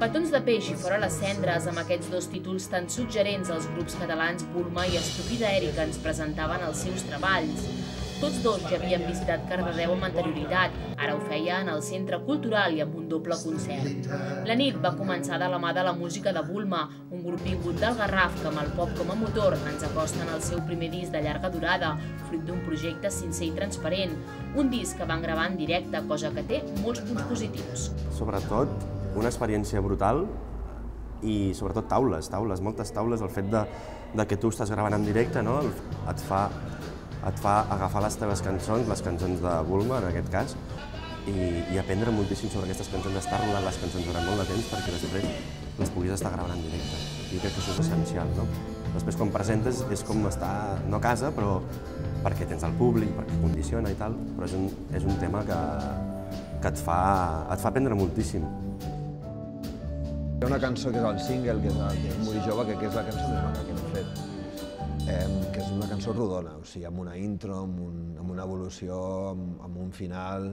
Petons de peix i fora les cendres, amb aquests dos títols tan suggerents els grups catalans Bulma i Estúpida Èrica ens presentaven els seus treballs. Tots dos ja havien visitat Cardedeu amb anterioritat, ara ho feia en el Centre Cultural i amb un doble concert. La nit va començar de la mà de la música de Bulma, un grup vingut del Garraf que amb el pop com a motor ens acosten al seu primer disc de llarga durada, fruit d'un projecte sincer i transparent, un disc que van gravar en directe, cosa que té molts punts positius. Sobretot, una experiència brutal i sobretot taules, taules, moltes taules, el fet de, de que tu estàs gravant en directe no? et fa et fa agafar les teves cançons, les cançons de Bulma en aquest cas, i, i aprendre moltíssim sobre aquestes cançons, estar rodant les cançons durant molt de temps perquè després les puguis estar gravant en directe. I crec que això és essencial, no? Després, quan presentes, és com estar, no a casa, però perquè tens el públic, perquè condiciona i tal, però és un, és un tema que, que et, fa, et fa aprendre moltíssim. Hi ha una cançó que és el single, que és, el, que és Morir jove, que és la cançó més maca que hem fet eh, que és una cançó rodona, o sigui, amb una intro, amb, un, amb una evolució, amb, amb un final,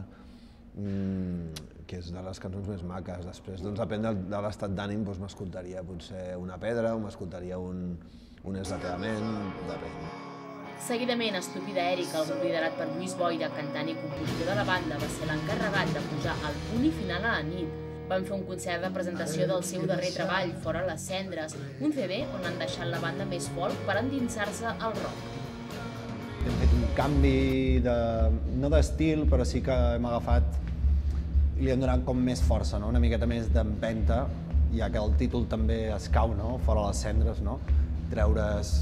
mm, que és de les cançons més maques. Després, doncs, depèn de, de l'estat d'ànim, doncs m'escoltaria potser una pedra o m'escoltaria un, un és de teva ment, depèn. Seguidament, Estúpida Èrica, el liderat per Lluís Boira, cantant i compositor de la banda, va ser l'encarregat de posar el punt i final a la nit, van fer un concert de presentació del seu darrer treball, Fora les cendres, un CD on han deixat la banda més folk per endinsar-se al rock. Hem fet un canvi, de, no d'estil, però sí que hem agafat i li hem donat com més força, no? una miqueta més d'empenta, ja que el títol també es cau, no? fora les cendres, no? treure's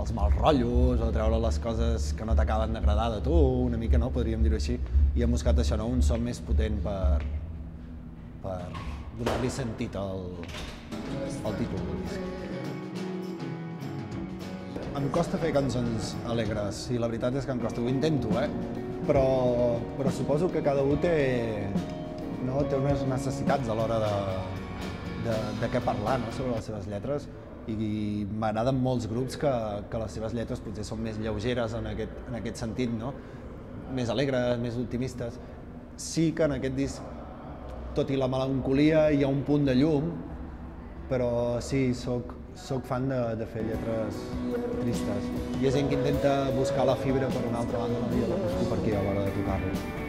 els mals rotllos o treure les coses que no t'acaben d'agradar de tu, una mica, no? podríem dir-ho així, i hem buscat això, no? un so més potent per, per donar-li sentit al, al títol del disc. Em costa fer cançons alegres, i la veritat és que em costa, ho intento, eh? Però, però suposo que cada un té, no, té unes necessitats a l'hora de, de, de què parlar no? sobre les seves lletres i m'agraden molts grups que, que les seves lletres potser són més lleugeres en aquest, en aquest sentit, no? més alegres, més optimistes. Sí que en aquest disc tot i la melancolia hi ha un punt de llum, però sí, sóc, sóc fan de, de fer lletres tristes. Hi ha gent que intenta buscar la fibra per una altra banda, no, jo la busco per aquí a l'hora de tocar-lo.